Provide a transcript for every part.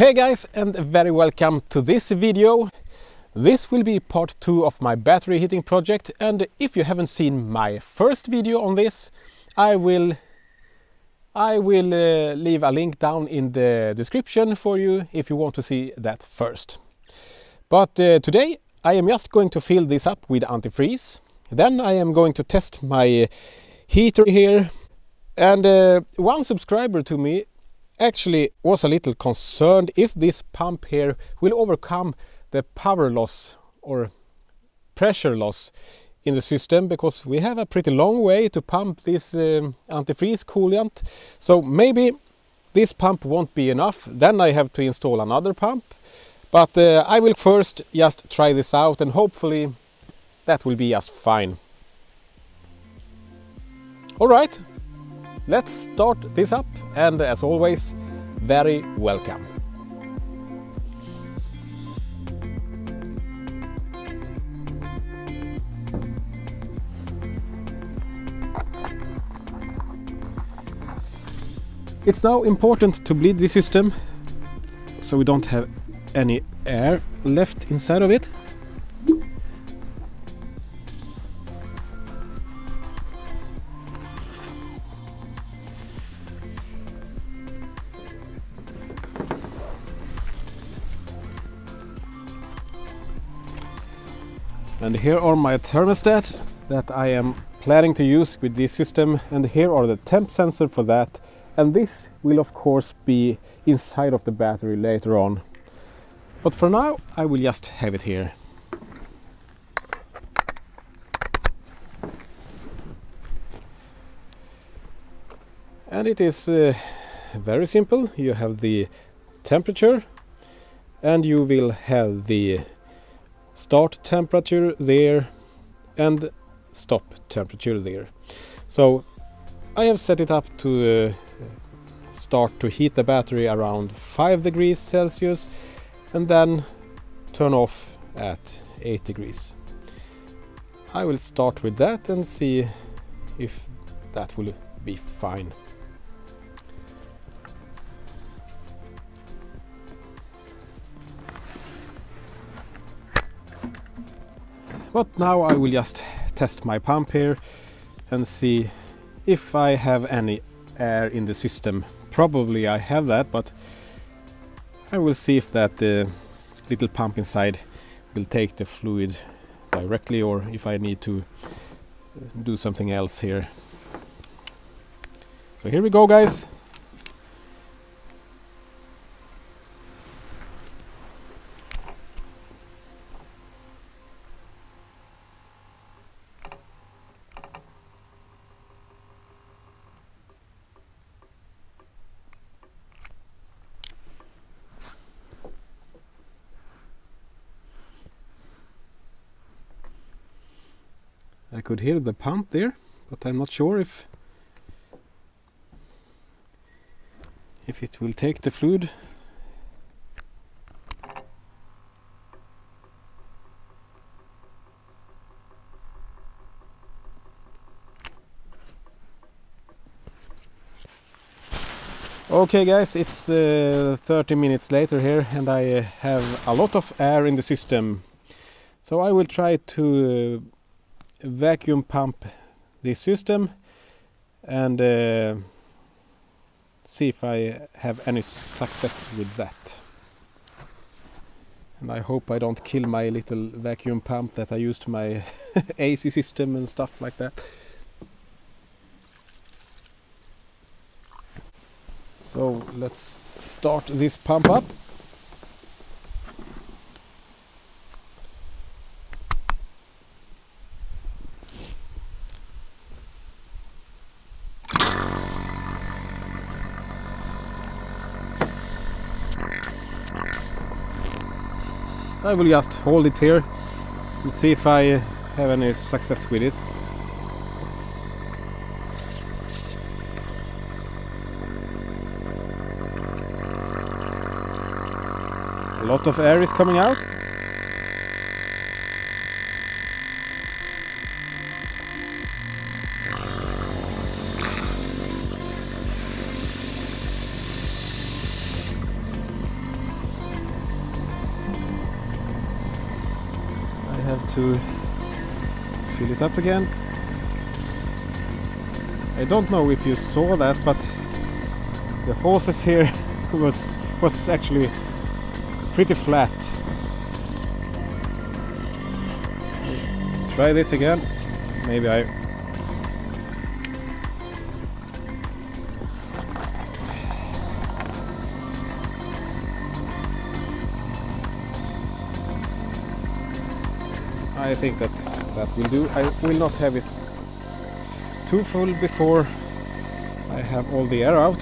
Hey guys and very welcome to this video. This will be part 2 of my battery heating project and if you haven't seen my first video on this I will I will uh, leave a link down in the description for you if you want to see that first. But uh, today I am just going to fill this up with antifreeze. Then I am going to test my heater here and uh, one subscriber to me actually was a little concerned if this pump here will overcome the power loss or pressure loss in the system because we have a pretty long way to pump this um, antifreeze coolant. So maybe this pump won't be enough. Then I have to install another pump. But uh, I will first just try this out and hopefully that will be just fine. Alright let's start this up and as always very welcome. It's now important to bleed the system so we don't have any air left inside of it. And here are my thermostat that I am planning to use with this system. And here are the temp sensor for that. And this will of course be inside of the battery later on. But for now I will just have it here. And it is uh, very simple. You have the temperature and you will have the start temperature there and stop temperature there. So I have set it up to uh, start to heat the battery around 5 degrees Celsius and then turn off at 8 degrees. I will start with that and see if that will be fine. But now I will just test my pump here and see if I have any air in the system. Probably I have that, but I will see if that uh, little pump inside will take the fluid directly or if I need to do something else here. So here we go guys. I could hear the pump there, but I'm not sure if if it will take the fluid. Okay guys, it's uh, 30 minutes later here and I uh, have a lot of air in the system. So I will try to uh, vacuum pump this system and uh, see if I have any success with that. And I hope I don't kill my little vacuum pump that I used my AC system and stuff like that. So let's start this pump up. So I will just hold it here and see if I have any success with it. A lot of air is coming out. To fill it up again. I don't know if you saw that, but the horses here was was actually pretty flat. Try this again. Maybe I I think that that will do. I will not have it too full before I have all the air out.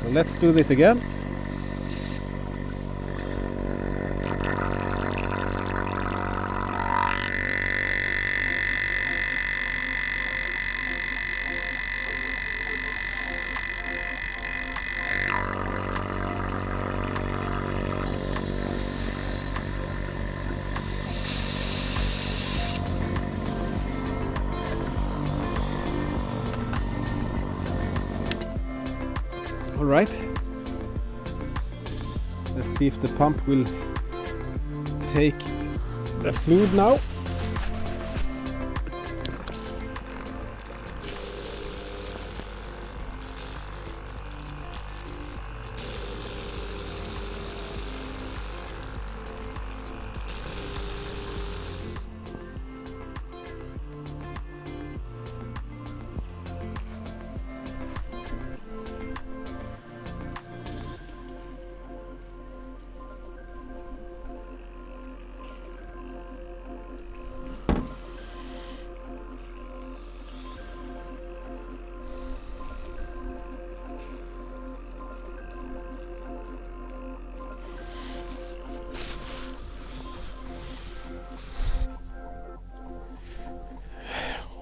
So let's do this again. All right. Let's see if the pump will take the fluid now.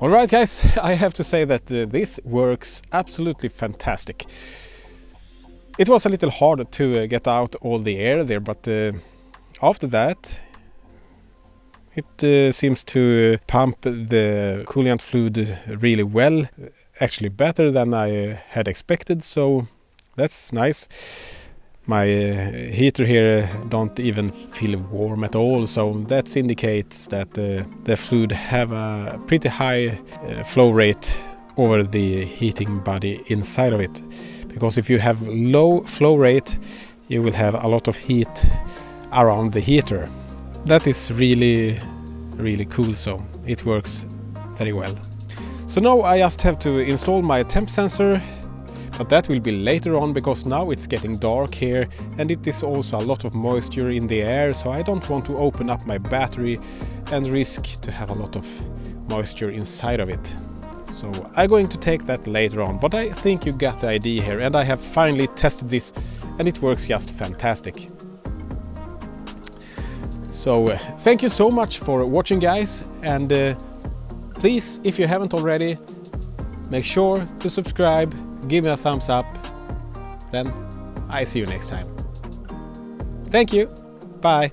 Alright guys, I have to say that uh, this works absolutely fantastic. It was a little hard to uh, get out all the air there, but uh, after that it uh, seems to pump the coolant fluid really well, actually better than I had expected, so that's nice my uh, heater here don't even feel warm at all so that indicates that uh, the fluid have a pretty high uh, flow rate over the heating body inside of it. Because if you have low flow rate you will have a lot of heat around the heater. That is really really cool so it works very well. So now I just have to install my temp sensor but that will be later on because now it's getting dark here and it is also a lot of moisture in the air so I don't want to open up my battery and risk to have a lot of moisture inside of it. So I'm going to take that later on, but I think you got the idea here and I have finally tested this and it works just fantastic. So uh, thank you so much for watching guys and uh, please if you haven't already make sure to subscribe give me a thumbs up. Then I see you next time. Thank you. Bye.